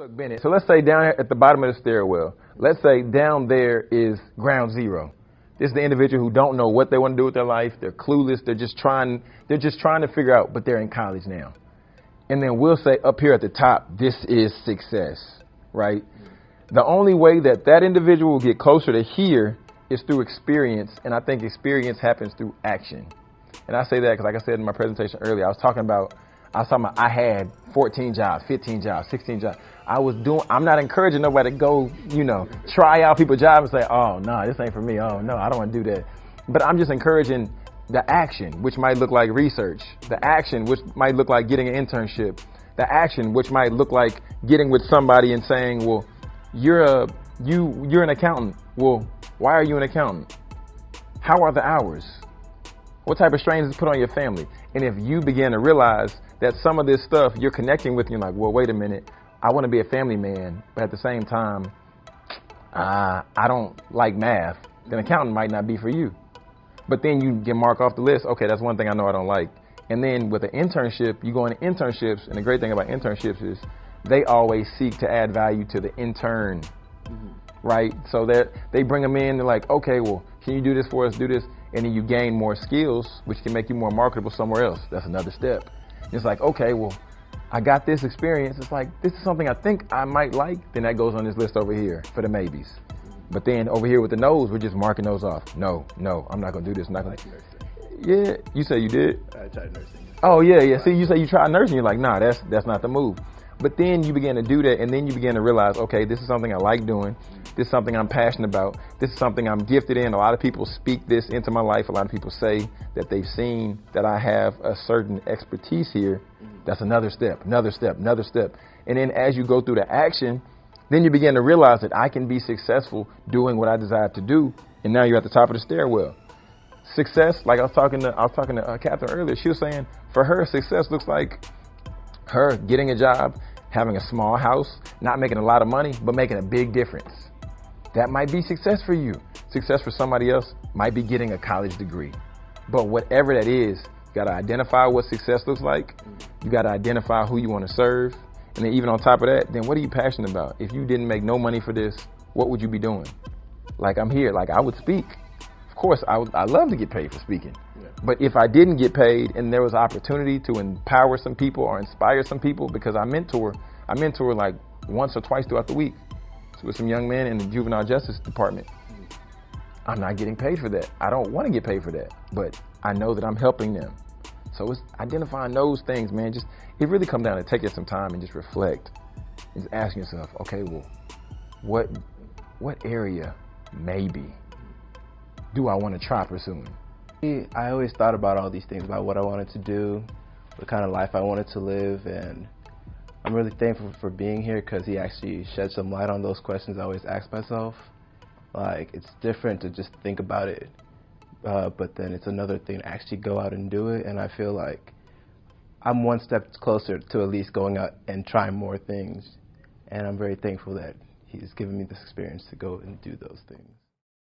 Look, Bennett, so let's say down at the bottom of the stairwell, let's say down there is ground zero. This is the individual who don't know what they want to do with their life. They're clueless. They're just trying, they're just trying to figure out, but they're in college now. And then we'll say up here at the top, this is success, right? The only way that that individual will get closer to here is through experience. And I think experience happens through action. And I say that because like I said in my presentation earlier, I was talking about I was talking about I had 14 jobs, 15 jobs, 16 jobs. I was doing, I'm not encouraging nobody to go, you know, try out people's jobs and say, oh, no, nah, this ain't for me. Oh, no, I don't want to do that. But I'm just encouraging the action, which might look like research, the action, which might look like getting an internship, the action, which might look like getting with somebody and saying, well, you're a, you, you're an accountant. Well, why are you an accountant? How are the hours? What type of strain is put on your family? And if you begin to realize that some of this stuff you're connecting with, you're like, well, wait a minute, I want to be a family man, but at the same time, uh, I don't like math, then accountant might not be for you. But then you can mark off the list, okay, that's one thing I know I don't like. And then with an internship, you go into internships, and the great thing about internships is they always seek to add value to the intern, mm-hmm. right? So that they bring them in, they're like, okay, well, can you do this for us, do this? and then you gain more skills, which can make you more marketable somewhere else. That's another step. It's like, okay, well, I got this experience. It's like, this is something I think I might like. Then that goes on this list over here for the maybes. But then over here with the no's, we're just marking those off. No, no, I'm not gonna do this. I'm not gonna. Yeah, you say you did. I tried nursing. Oh yeah, yeah. See, you say you tried nursing. You're like, nah, that's that's not the move. But then you begin to do that, and then you begin to realize, okay, this is something I like doing. This is something I'm passionate about. This is something I'm gifted in. A lot of people speak this into my life. A lot of people say that they've seen that I have a certain expertise here. That's another step, another step, another step. And then as you go through the action, then you begin to realize that I can be successful doing what I desire to do. And now you're at the top of the stairwell. Success, like I was talking to, I was talking to uh, Catherine earlier. She was saying for her, success looks like her getting a job, having a small house, not making a lot of money, but making a big difference. That might be success for you. Success for somebody else might be getting a college degree. But whatever that is, you got to identify what success looks like. You got to identify who you want to serve. And then even on top of that, then what are you passionate about? If you didn't make no money for this, what would you be doing? Like I'm here, like I would speak. Of course, I would I love to get paid for speaking. Yeah. But if I didn't get paid and there was opportunity to empower some people or inspire some people because I mentor, I mentor like once or twice throughout the week with some young men in the juvenile justice department. I'm not getting paid for that. I don't want to get paid for that, but I know that I'm helping them. So it's identifying those things, man. Just it really comes down to taking some time and just reflect. Just asking yourself, okay, well, what what area maybe do I want to try pursuing? I always thought about all these things about what I wanted to do, what kind of life I wanted to live, and I'm really thankful for being here because he actually shed some light on those questions I always ask myself. Like, it's different to just think about it, uh, but then it's another thing to actually go out and do it. And I feel like I'm one step closer to at least going out and trying more things. And I'm very thankful that he's given me this experience to go and do those things.